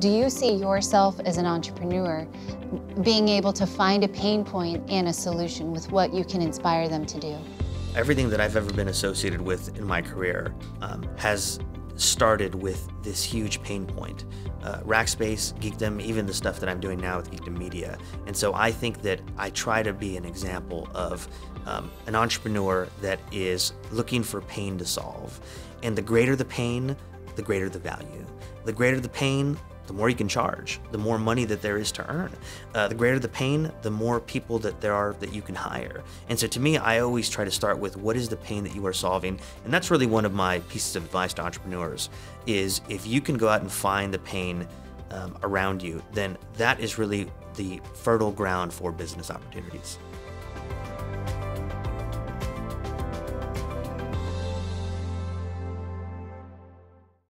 Do you see yourself as an entrepreneur being able to find a pain point and a solution with what you can inspire them to do? Everything that I've ever been associated with in my career um, has started with this huge pain point. Uh, Rackspace, Geekdom, even the stuff that I'm doing now with Geekdom Media. And so I think that I try to be an example of um, an entrepreneur that is looking for pain to solve. And the greater the pain, the greater the value. The greater the pain, the more you can charge, the more money that there is to earn. Uh, the greater the pain, the more people that there are that you can hire. And so to me, I always try to start with what is the pain that you are solving? And that's really one of my pieces of advice to entrepreneurs is if you can go out and find the pain um, around you, then that is really the fertile ground for business opportunities.